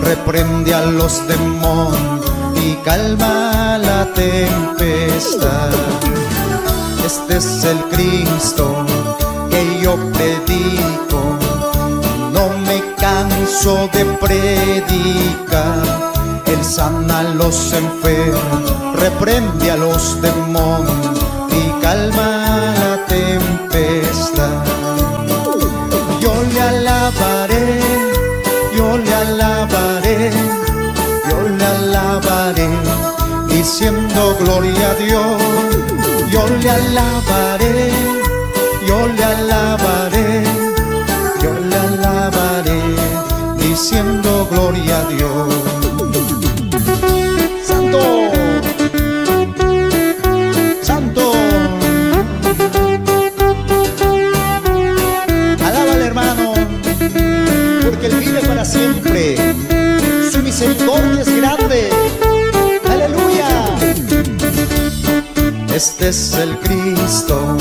reprende a los demonios y calma la tempestad. Este es el Cristo que yo predico, no me canso de predicar. Él sana a los enfermos, reprende a los demonios y calma diciendo gloria a Dios. Yo le alabaré, yo le alabaré, yo le alabaré, diciendo gloria a Dios. Este es el Cristo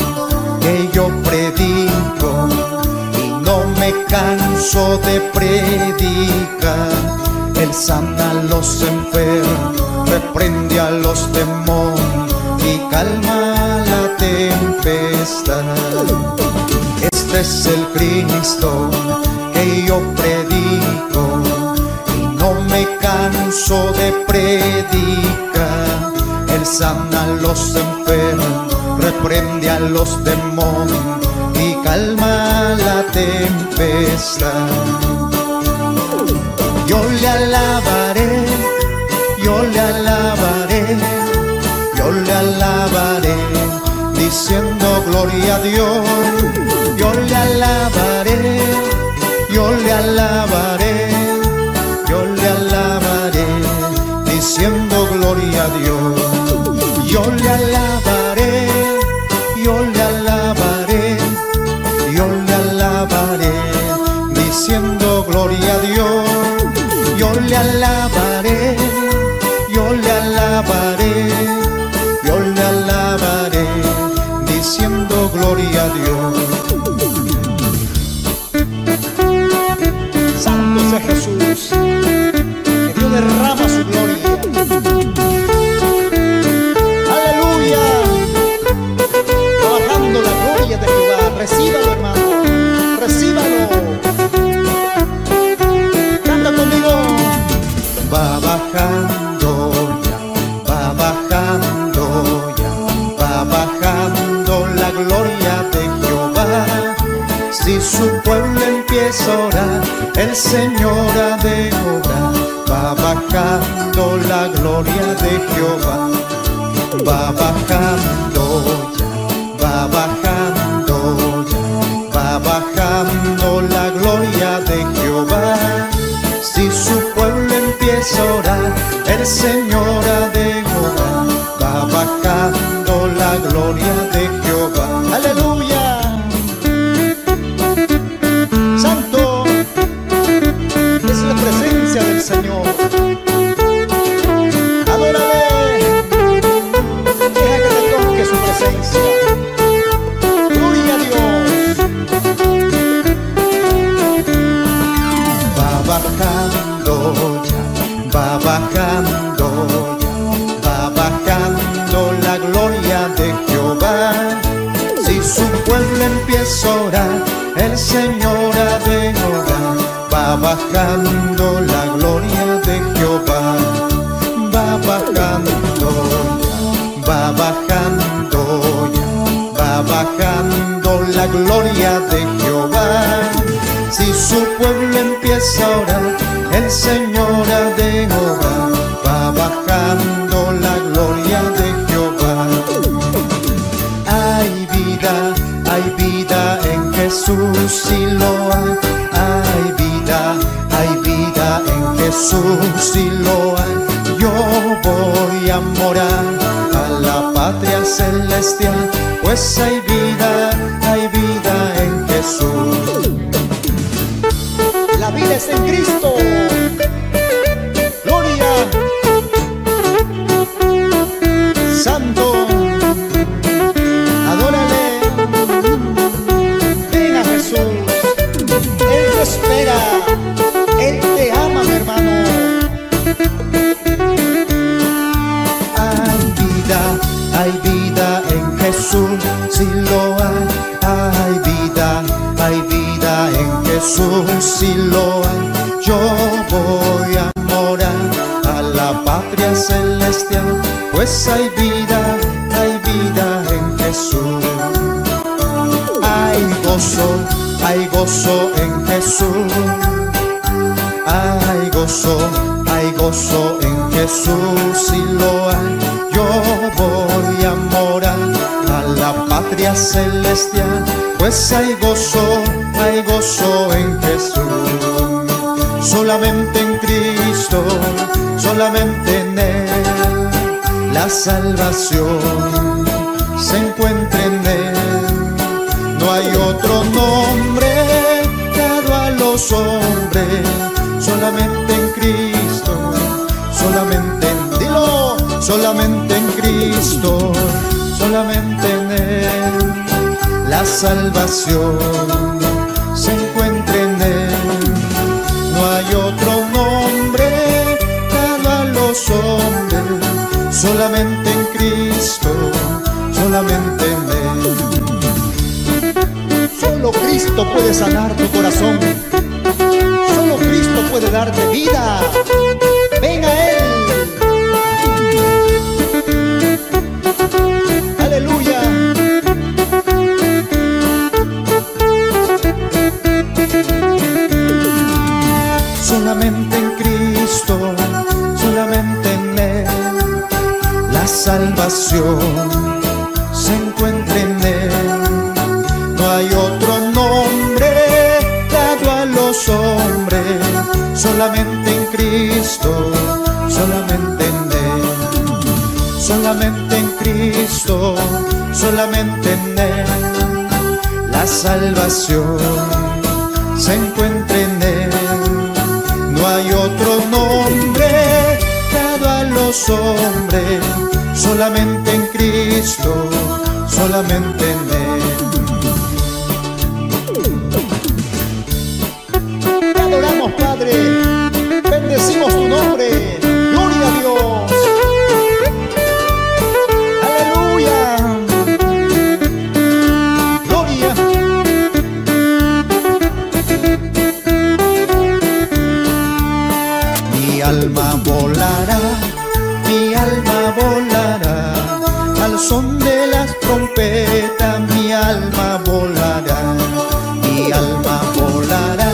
que yo predico y no me canso de predicar. Él sana a los enfermos, reprende a los demonios y calma la tempestad. Este es el Cristo que yo predico y no me canso de predicar. Sana a los enfermos, reprende a los demonios y calma la tempestad. Yo le alabaré, yo le alabaré, yo le alabaré, diciendo gloria a Dios. Yo le alabaré, yo le alabaré, yo le alabaré, diciendo gloria a Dios. Yo le alabaré, yo le alabaré, yo le alabaré, diciendo gloria a Dios. Yo le alabaré, empieza a orar, el Señor ha de obrar. Va bajando la gloria de Jehová, va bajando ya, va bajando ya, va bajando la gloria de Jehová. Si su pueblo empieza a orar, el Señor ha de obrar. Va bajando la gloria de empieza a orar, el Señor de obrar. Va bajando la gloria de Jehová. Hay vida, hay vida en Jesús, sí lo hay. Vida, hay vida en Jesús, sí lo hay. Yo voy a morar a la patria celestial, pues hay vida, Jesús, si lo hay. Yo voy a morar a la patria celestial, pues hay vida, hay vida en Jesús. Hay gozo, hay gozo en Jesús. Hay gozo, hay gozo en Jesús, si lo hay. Yo voy a morar a la patria celestial, pues hay gozo, gozo en Jesús. Solamente en Cristo, solamente en Él, la salvación se encuentra en Él. No hay otro nombre dado a los hombres, solamente en Cristo, solamente en, dilo, solamente en Cristo, solamente en Él. La salvación solamente en Cristo, solamente en Él. Solo Cristo puede sanar tu corazón. Solo Cristo puede darte vida. Ven a Él. solamente salvación se encuentra en Él. No hay otro nombre dado a los hombres, solamente en Cristo, solamente en Él, solamente en Cristo, solamente en Él, la salvación se encuentra en Él. No hay otro nombre dado a los hombres, solamente en Cristo, solamente en Él. Te adoramos, Padre, bendecimos tu nombre, son de las trompetas mi alma volará, mi alma volará,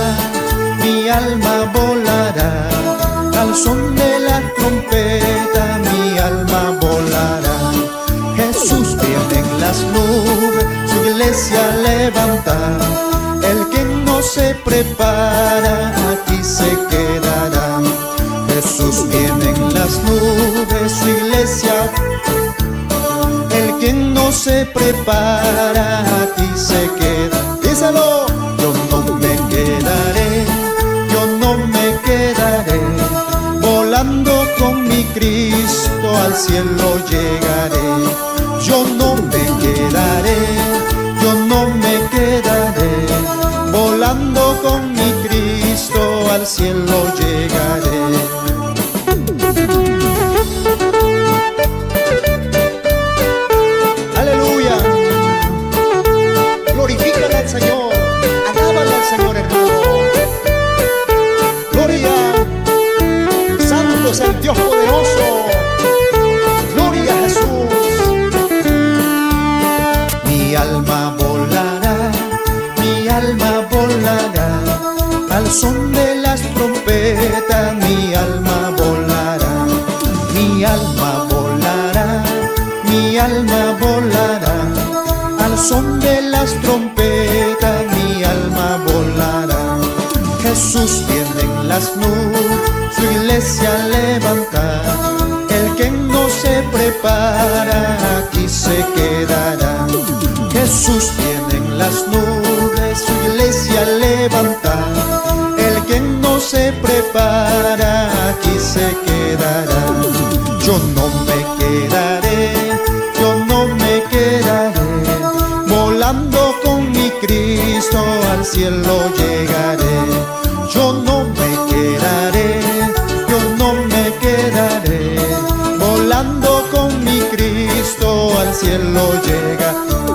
mi alma volará, al son de las trompetas mi alma volará. Jesús viene en las nubes, su iglesia levanta, el que no se prepara aquí se quedará. Jesús viene en las nubes, su se prepara aquí se queda. Díselo, yo no me quedaré, yo no me quedaré. Volando con mi Cristo al cielo llegaré. Yo no me quedaré, las trompetas, mi alma volará. Jesús viene en las nubes su iglesia levanta. El que no se prepara aquí se quedará. Jesús viene en las nubes, cielo llegaré. Yo no me quedaré volando con mi Cristo al cielo llega.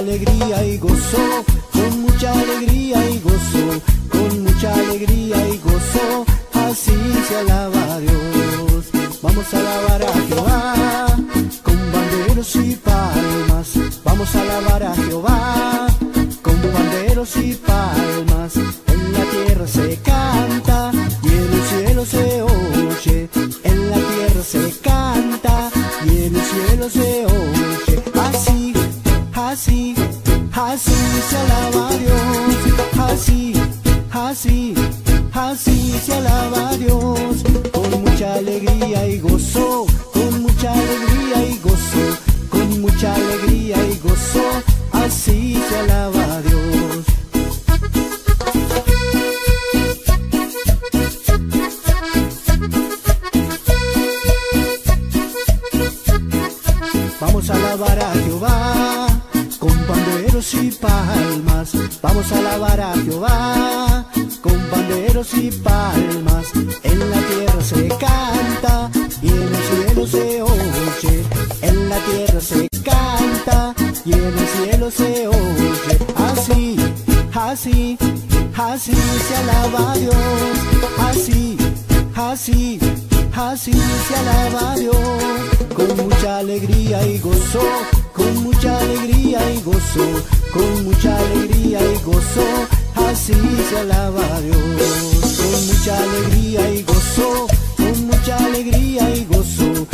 Alegría y gozo, con mucha alegría y gozo, con mucha alegría y gozo, así se alaba a Dios. Vamos a alabar a Jehová con banderos y palmas, vamos a alabar a Jehová con banderos y palmas. En la tierra se canta y en el cielo se oye, se alaba a Dios, con mucha alegría y gozo, con mucha alegría y gozo, con mucha alegría y gozo, así se alaba a Dios. Vamos a alabar a Jehová con panderos y palmas. Vamos a alabar a Jehová y palmas. En la tierra se canta y en el cielo se oye. En la tierra se canta y en el cielo se oye. Así, así, así se alaba Dios. Así, así, así se alaba Dios. Con mucha alegría y gozo, con mucha alegría y gozo, con mucha alegría y gozo, así se alaba Dios. Con mucha alegría y gozo, con mucha alegría y gozo,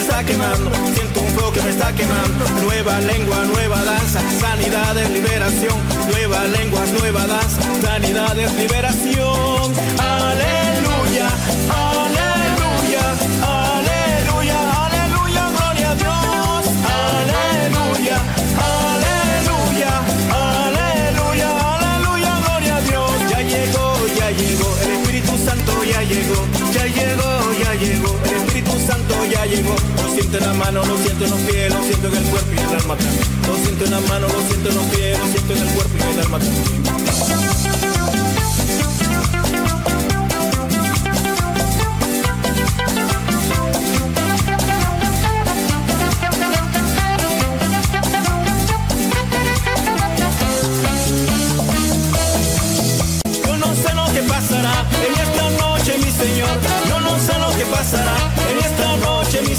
me está quemando, siento un fuego que me está quemando. Nueva lengua, nueva danza, sanidad es liberación. Nueva lengua, nueva danza, sanidad es liberación. ¡Ale! siento en la mano, lo siento en los pies, lo siento en el cuerpo y en el alma también. Lo siento en la mano, lo siento en los pies, lo siento en el cuerpo y en el alma también. pasará.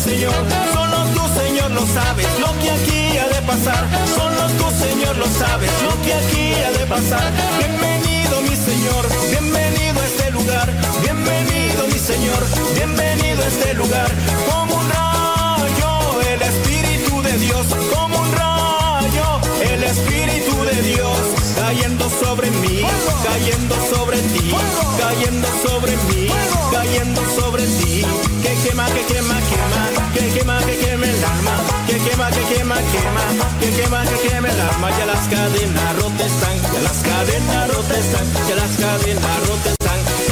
Señor. Solo tú, Señor, lo sabes lo que aquí ha de pasar. Solo tú, Señor, lo sabes lo que aquí ha de pasar. Bienvenido, mi Señor. Bienvenido a este lugar. Bienvenido, mi Señor. Bienvenido a este lugar. Como un rayo, el Espíritu de Dios. Como un rayo, el Espíritu de Dios cayendo sobre mí, cayendo sobre ti, cayendo sobre mí, cayendo sobre ti, que quema, que quema, quema, que quema, que quema el alma, que quema, que quema, quema, que quema, que quema el alma, ya las cadenas rotas están, ya las cadenas rotas están, ya las cadenas rotas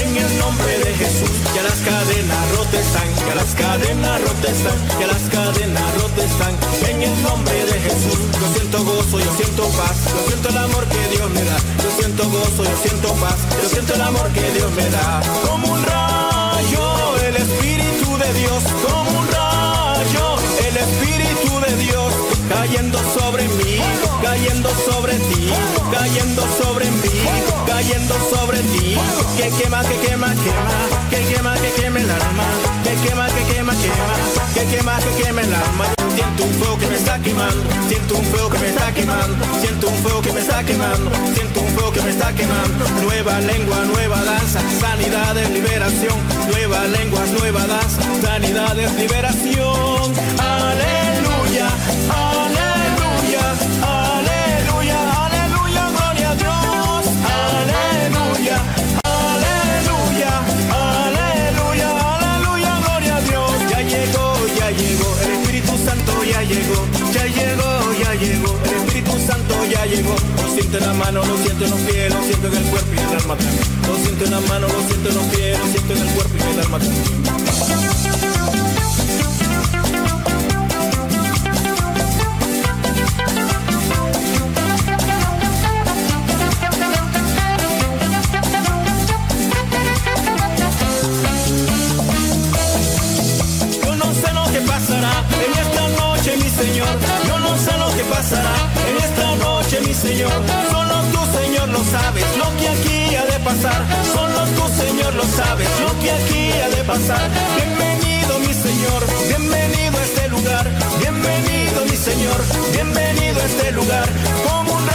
en el nombre de Jesús. Que las cadenas rotestan, que las cadenas rotestan, que las cadenas rotestan. En el nombre de Jesús. Yo siento gozo, yo siento paz. Yo siento el amor que Dios me da. Yo siento gozo, yo siento paz. Yo siento el amor que Dios me da. Como un rayo, el Espíritu de Dios. Como un rayo, el Espíritu de Dios cayendo sobre mí, cayendo sobre ti, cayendo sobre mí, cayendo sobre ti, que quema, que quema, quema, que quema, que quema el alma, que quema, que quema, quema, que quema, que quema el alma. Siento un fuego que me está quemando, siento un fuego que me está quemando, siento un fuego que me está quemando, siento un fuego que me está quemando. Nueva lengua, nueva danza, sanidad es liberación, nueva lengua, nueva danza, sanidad es liberación. Aleluya. conmigo. Lo siento en la mano, lo siento en los pies, lo siento en el cuerpo y en el alma también. Lo siento en la mano, lo siento en los pies, lo siento en el cuerpo y en el alma también. Señor. Solo tú, Señor, lo sabes lo que aquí ha de pasar. Solo tú, Señor, lo sabes lo que aquí ha de pasar. Bienvenido, mi Señor. Bienvenido a este lugar. Bienvenido, mi Señor. Bienvenido a este lugar. Como un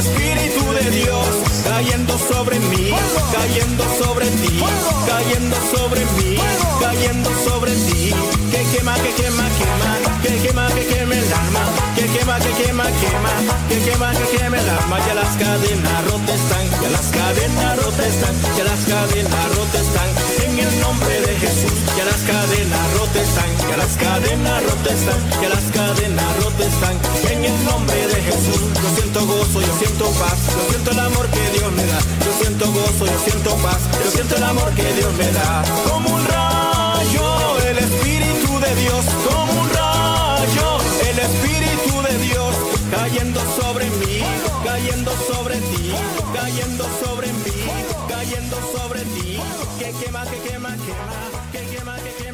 Espíritu de Dios. Cayendo sobre mí, cayendo sobre ti, cayendo sobre mí, cayendo sobre ti. Que quema, que quema, quema, que quema, que queme el alma, que quema, que quema, quema, que quema, que queme el alma. Ya las cadenas rotas están, ya las cadenas rotas están, ya las cadenas rotas están. En el nombre de Jesús, ya las cadenas rotas están, ya las cadenas rotas están, ya las cadenas rotas están. En el nombre de Jesús, yo siento gozo, yo siento paz, yo siento el amor que Dios me da. Yo siento gozo, yo siento paz, yo siento el amor que Dios me da. Como un rayo, el Espíritu de Dios, como un rayo, el Espíritu de Dios, cayendo sobre mí, cayendo sobre ti, cayendo sobre mí, cayendo sobre ti. Que quema, que quema, quema, que quema, que quema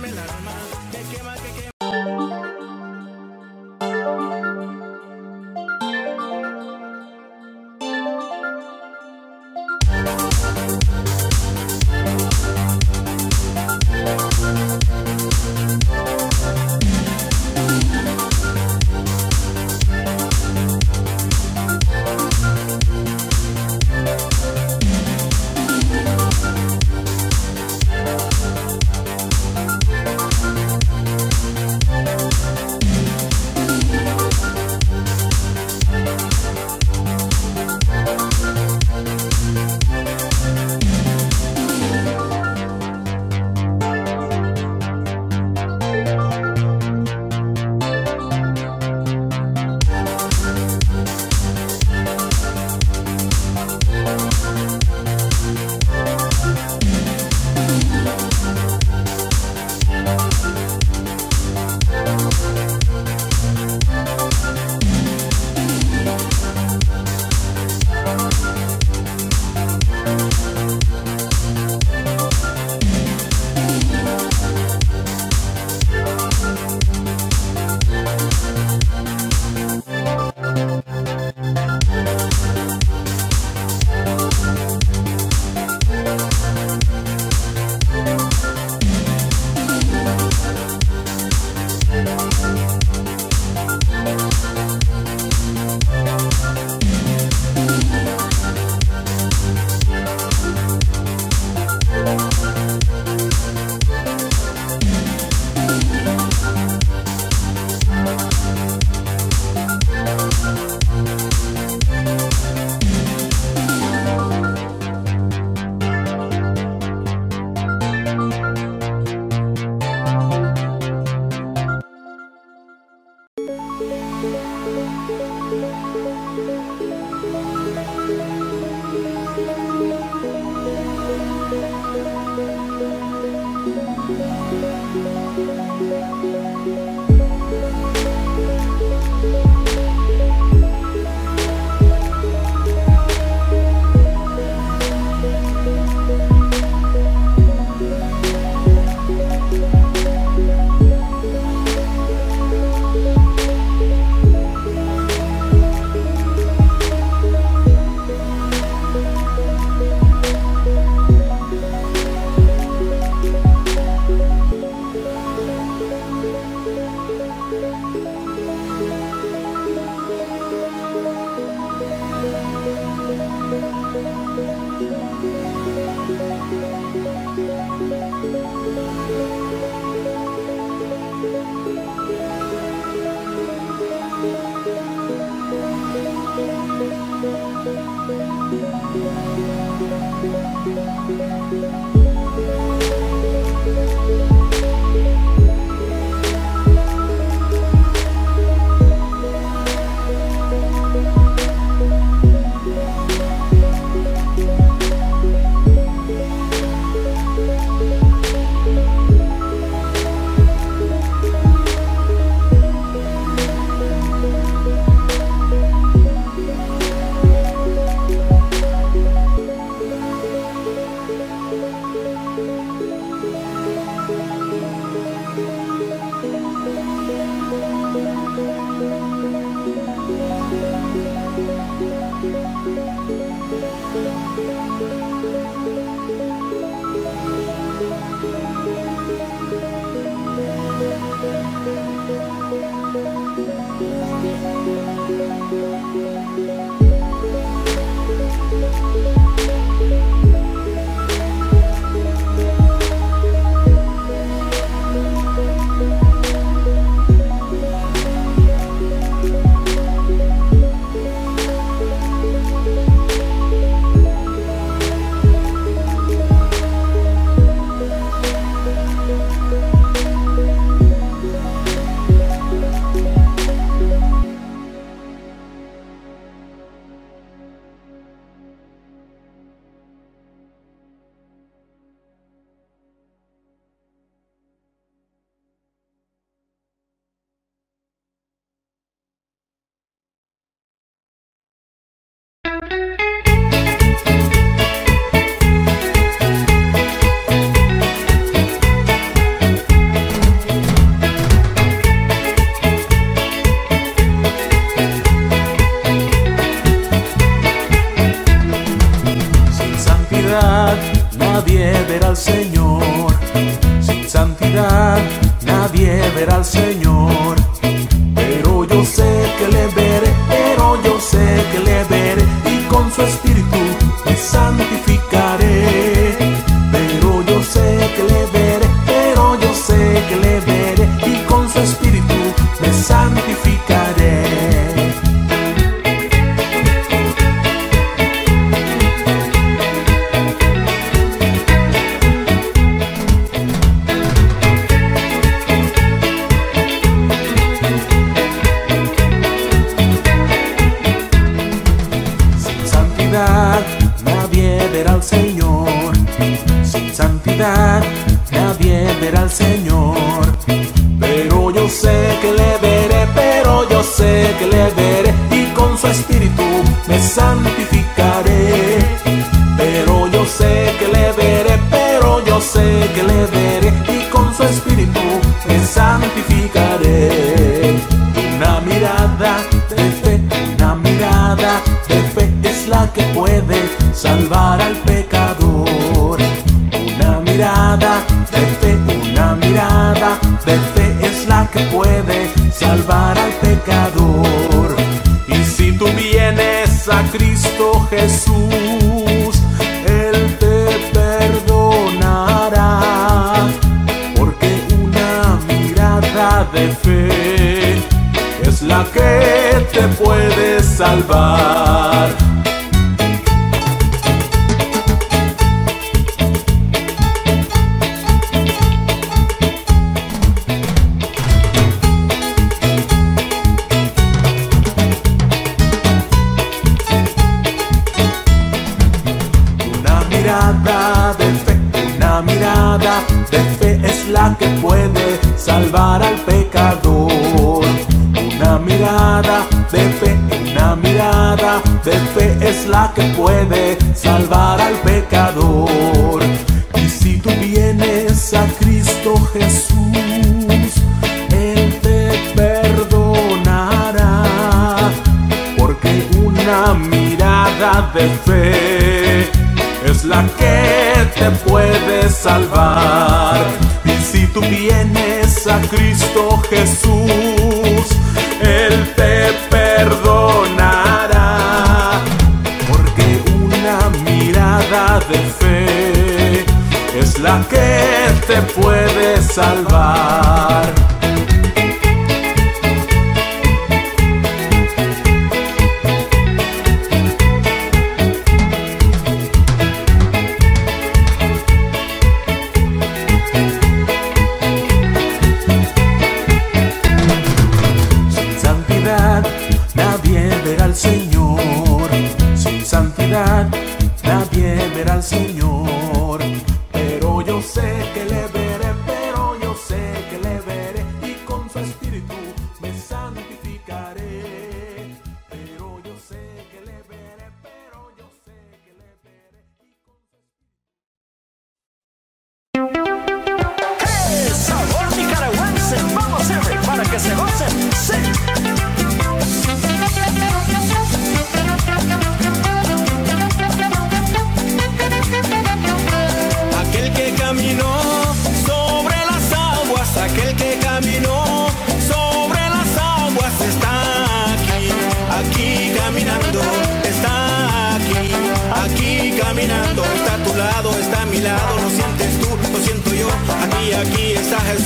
salvar.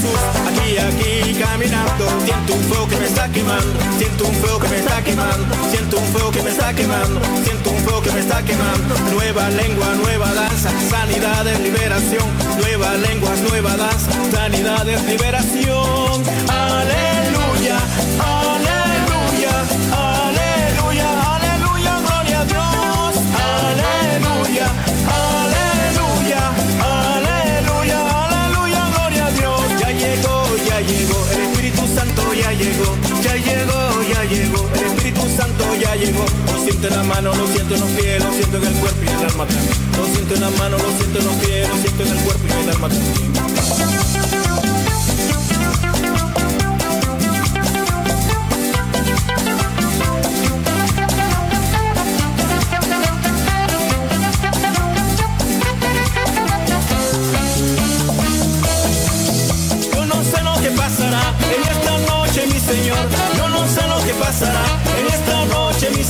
Aquí, aquí caminando. Siento un fuego que me está quemando, siento un fuego que me está quemando, siento un fuego que me está quemando, siento un fuego que me está quemando. Nueva lengua, nueva danza, sanidad es liberación. Nueva lengua, nueva danza, sanidad es liberación. Aleluya. en la mano, lo siento en los pies, lo siento en el cuerpo y en el alma. Lo siento en la mano, lo siento en los pies, lo siento en el cuerpo y en el alma.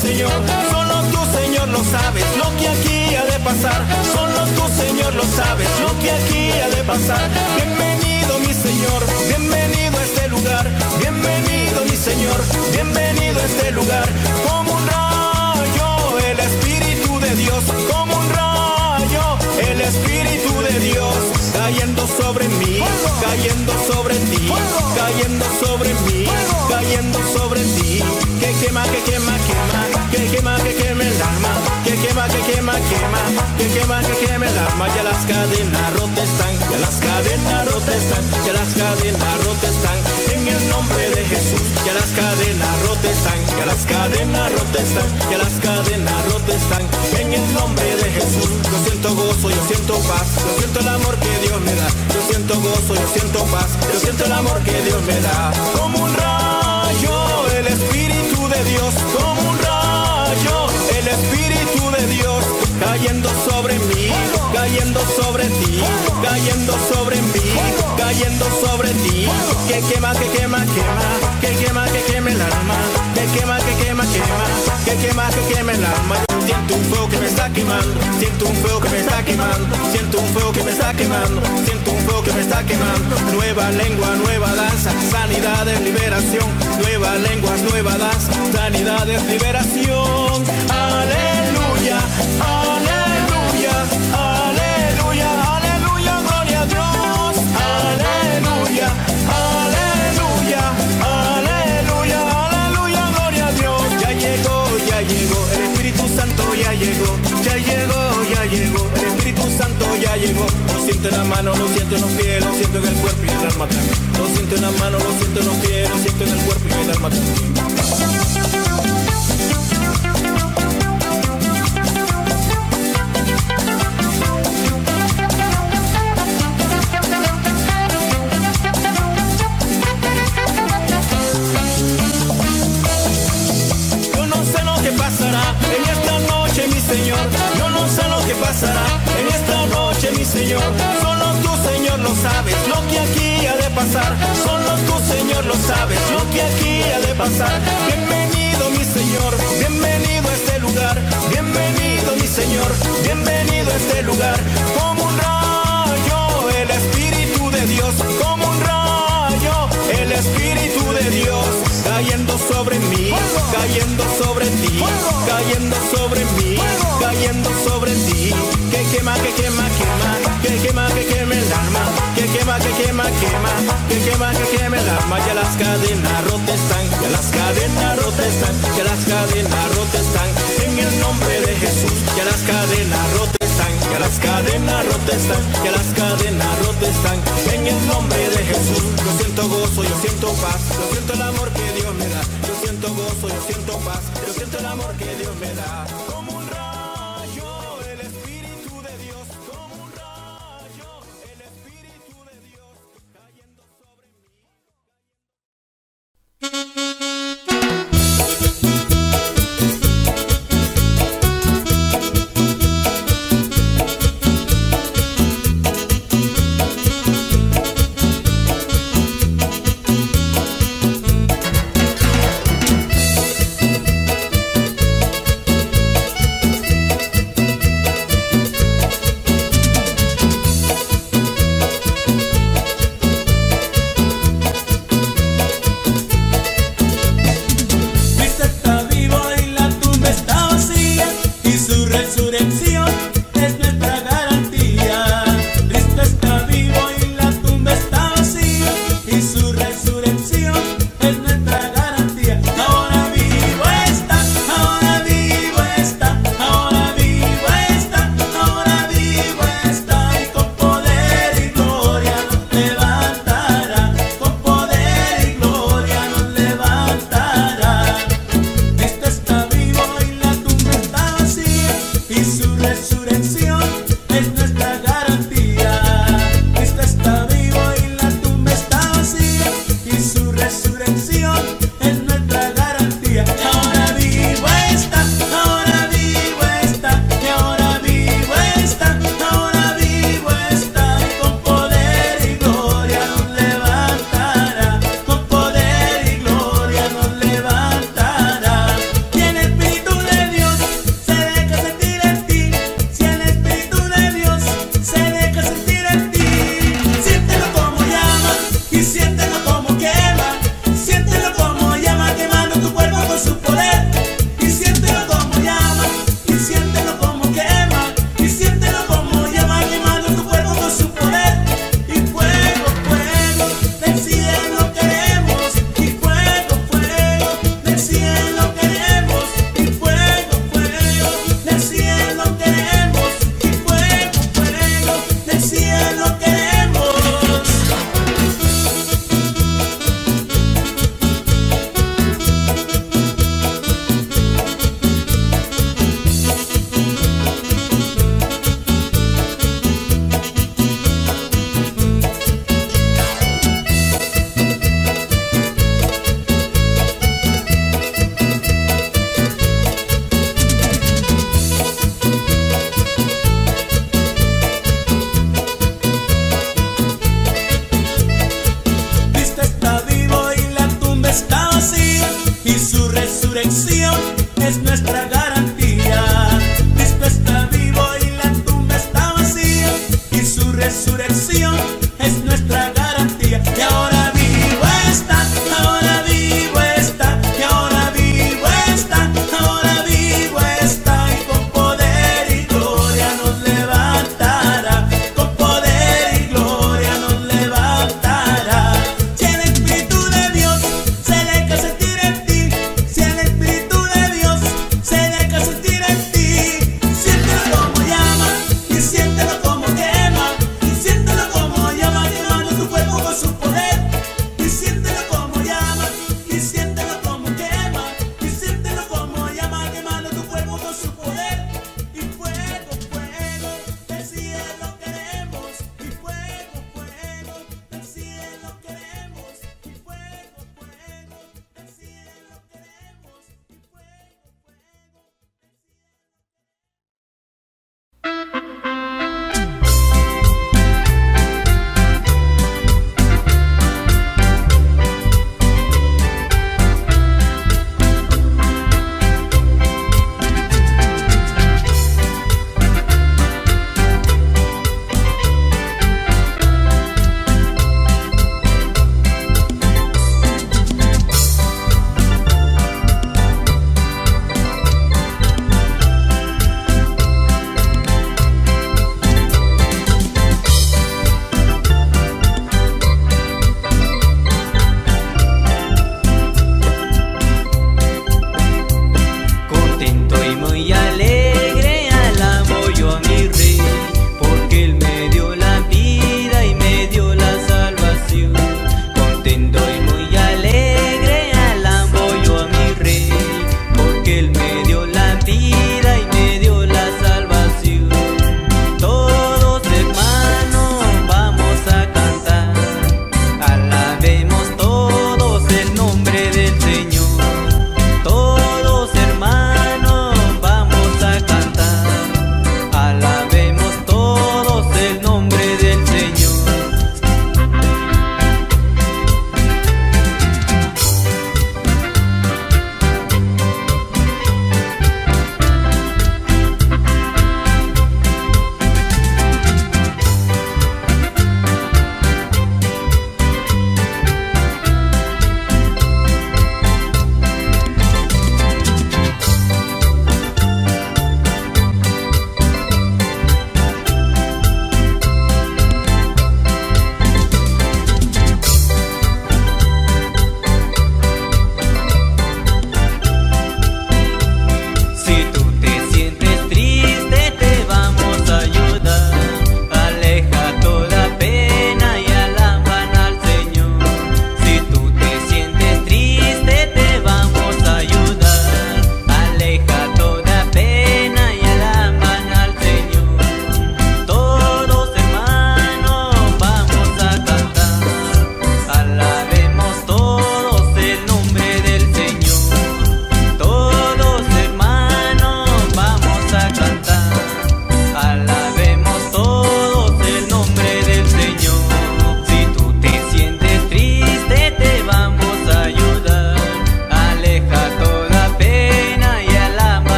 Señor. Solo tú, Señor, lo sabes lo que aquí ha de pasar. Solo tú, Señor, lo sabes lo que aquí ha de pasar. Bienvenido, mi Señor. Bienvenido a este lugar. Bienvenido, mi Señor. Bienvenido a este lugar. Espíritu de Dios cayendo sobre mí, cayendo sobre ti, cayendo sobre mí, cayendo sobre ti, que quema, que quema, quema, que quema, que quema el alma quema, que quema, quema, que quema, que queme el alma, ya las cadenas rotas están, ya las cadenas rotas están, ya las cadenas rotas están, en el nombre de Jesús, ya las cadenas rotas están, ya las cadenas rotas están, ya las cadenas rotas están, en el nombre de Jesús, yo siento gozo, yo siento paz, yo siento el amor que Dios me da, yo siento gozo, yo siento paz, yo siento el amor que Dios me da, como un rayo, el Espíritu de Dios, como un rayo, el Espíritu cayendo sobre mí, cayendo sobre ti, cayendo sobre mí, cayendo sobre ti, que quema, que quema, quema, que quema, que quema el alma, que quema, que quema, quema, que quema, que quema el alma. Siento un fuego que me está quemando, siento un fuego que me está quemando, siento un fuego que me está quemando, siento un fuego que me está quemando. Nueva lengua, nueva danza, sanidad es liberación, nueva lengua, nueva danza, sanidad es liberación. Aleluya, llegó. Lo siento en la mano, lo siento en los pies, lo siento en el cuerpo y en el alma. Lo siento en la mano, lo siento en los pies, lo siento en el cuerpo y en el alma también. Solo tú, Señor, lo sabes lo que aquí ha de pasar. Bienvenido, mi Señor. Bienvenido a este lugar. Bienvenido, mi Señor. Bienvenido a este lugar. Como un rayo, el Espíritu de Dios. Como un rayo, el Espíritu de Dios cayendo sobre mí, cayendo sobre ti, cayendo sobre mí, cayendo sobre ti. Que quema, que quema, quema, que quema, que quema el alma, quema, que quema, quema, que quema, que quema el alma. Ya las cadenas rotas están, ya las cadenas rotas están, ya las cadenas rotas están. En el nombre de Jesús, ya las cadenas rotas están, ya las cadenas rotas están, ya las cadenas rotas están. En el nombre de Jesús, yo siento gozo, yo siento paz, yo siento el amor que Dios me da. Yo siento gozo, yo siento paz, yo siento el amor que Dios me da.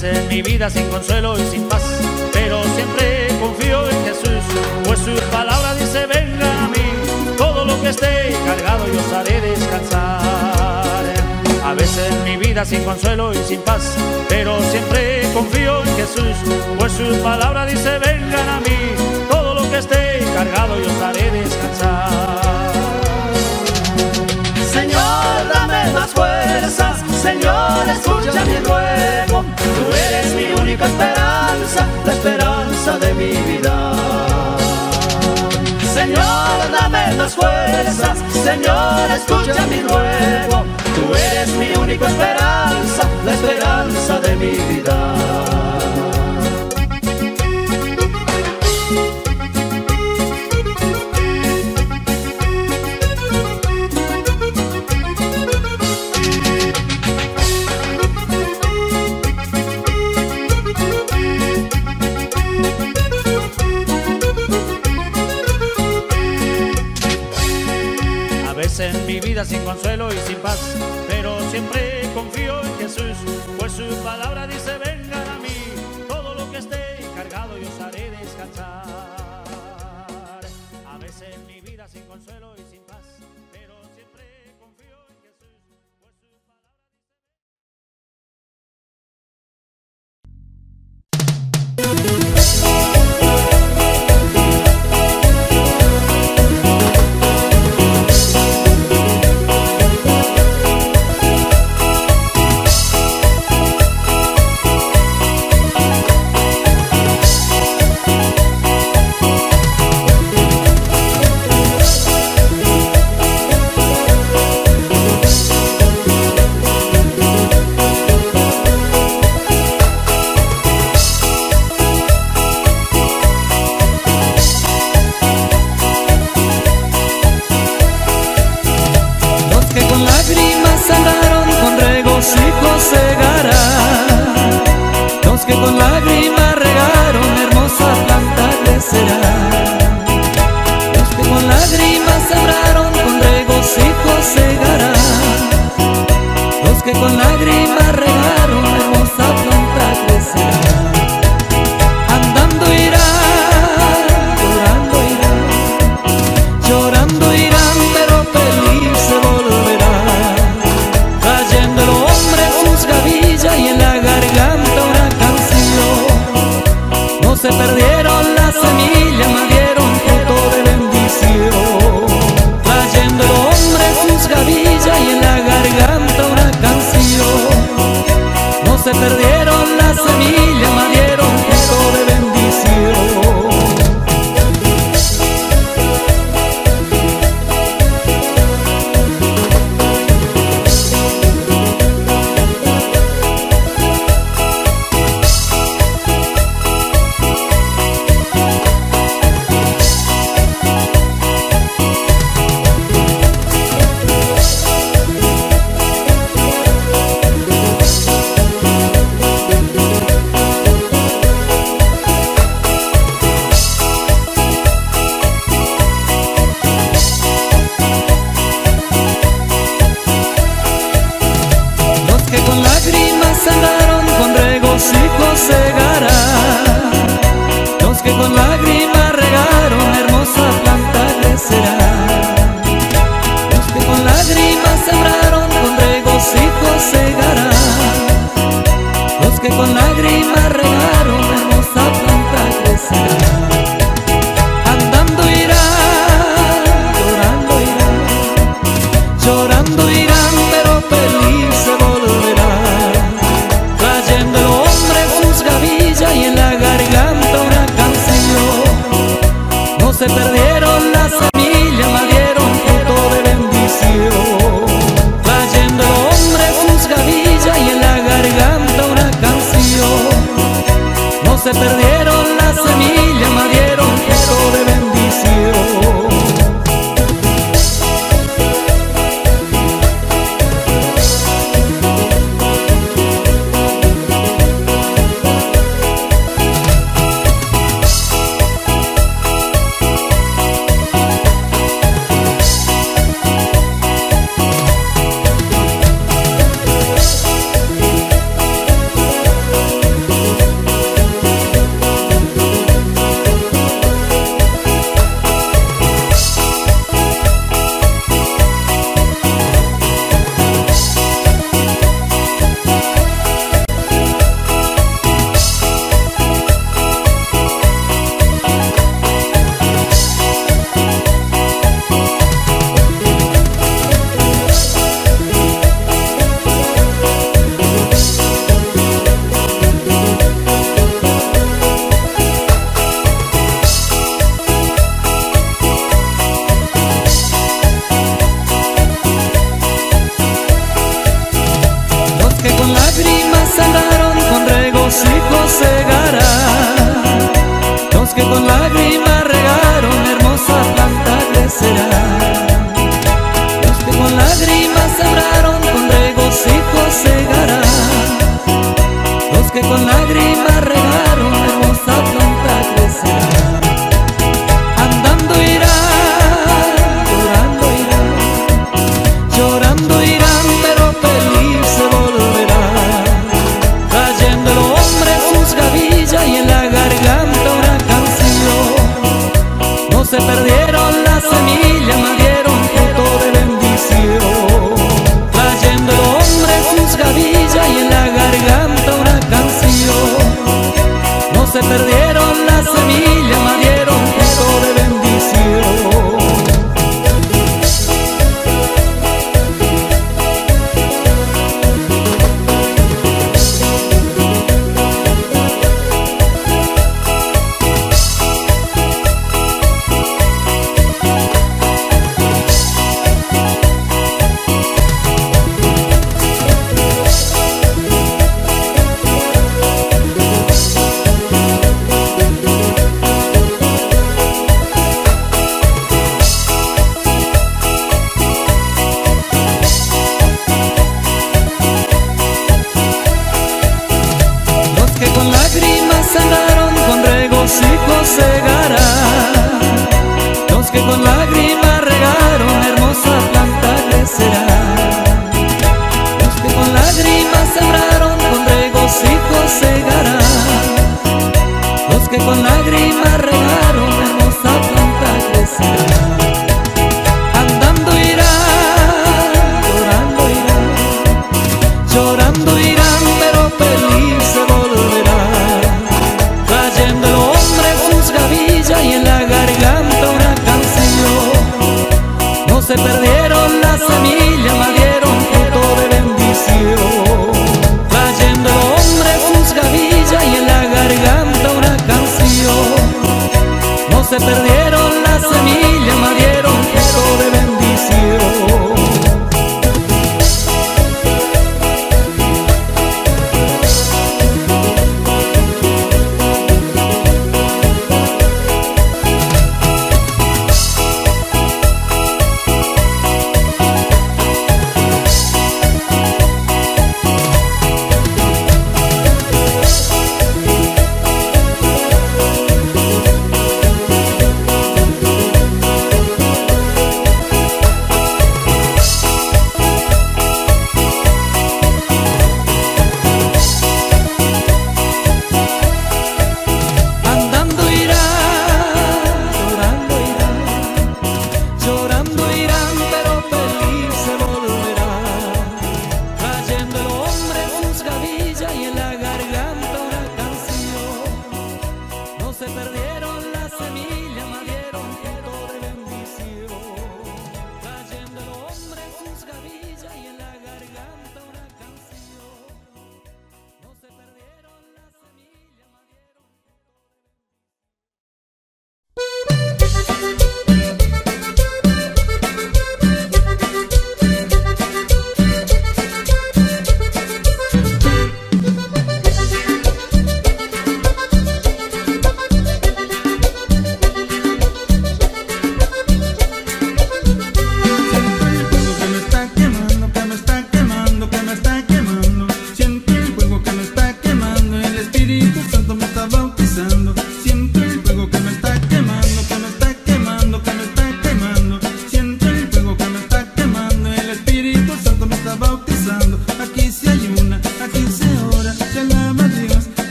veces mi vida sin consuelo y sin paz, pero siempre confío en Jesús, pues su palabra dice, venga a mí, todo lo que esté cargado yo os haré descansar. A veces mi vida sin consuelo y sin paz, pero siempre confío en Jesús, pues su palabra dice, vengan a mí, todo lo que esté cargado yo os haré descansar. Señor, dame más fuerza Señor, escucha mi ruego, tú eres mi única esperanza, la esperanza de mi vida. Señor, dame las fuerzas, Señor, escucha mi ruego, tú eres mi única esperanza, la esperanza de mi vida. sin consuelo y sin paz, pero siempre confío en Jesús, pues su palabra dice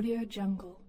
Audio Jungle.